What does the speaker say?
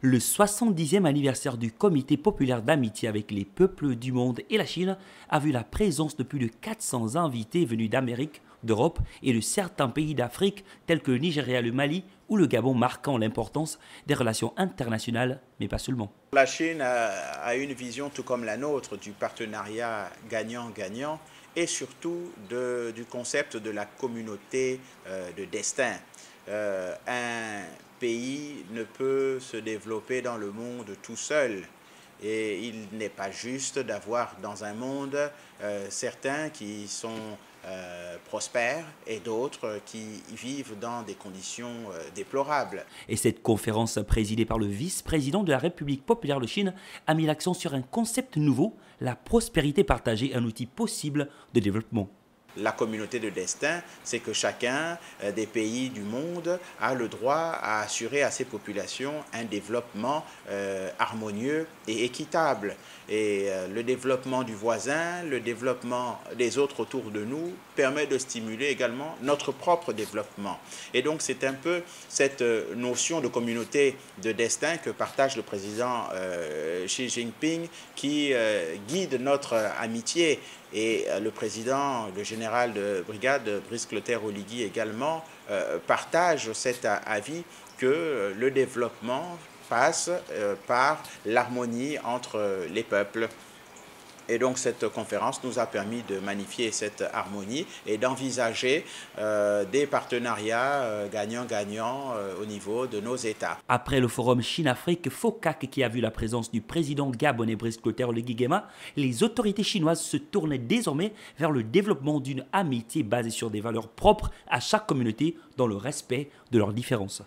Le 70e anniversaire du Comité populaire d'amitié avec les peuples du monde et la Chine a vu la présence de plus de 400 invités venus d'Amérique, d'Europe et de certains pays d'Afrique tels que le Nigeria, le Mali ou le Gabon, marquant l'importance des relations internationales, mais pas seulement. La Chine a une vision tout comme la nôtre du partenariat gagnant-gagnant et surtout du concept de la communauté euh, de destin. Euh, un pays ne peut se développer dans le monde tout seul. Et il n'est pas juste d'avoir dans un monde euh, certains qui sont euh, prospères et d'autres qui vivent dans des conditions déplorables. Et cette conférence présidée par le vice-président de la République populaire de Chine a mis l'accent sur un concept nouveau, la prospérité partagée, un outil possible de développement la communauté de destin, c'est que chacun euh, des pays du monde a le droit à assurer à ses populations un développement euh, harmonieux et équitable. Et euh, le développement du voisin, le développement des autres autour de nous permet de stimuler également notre propre développement. Et donc c'est un peu cette notion de communauté de destin que partage le président Xi Jinping qui guide notre amitié. Et le président, le général de brigade, Brice Clotaire Oligui également, euh, partage cet avis que le développement passe euh, par l'harmonie entre les peuples. Et donc cette conférence nous a permis de magnifier cette harmonie et d'envisager euh, des partenariats euh, gagnant-gagnant euh, au niveau de nos États. Après le forum Chine-Afrique FOCAC qui a vu la présence du président gabonais Brice Clotaire Guigema, les autorités chinoises se tournaient désormais vers le développement d'une amitié basée sur des valeurs propres à chaque communauté dans le respect de leurs différences.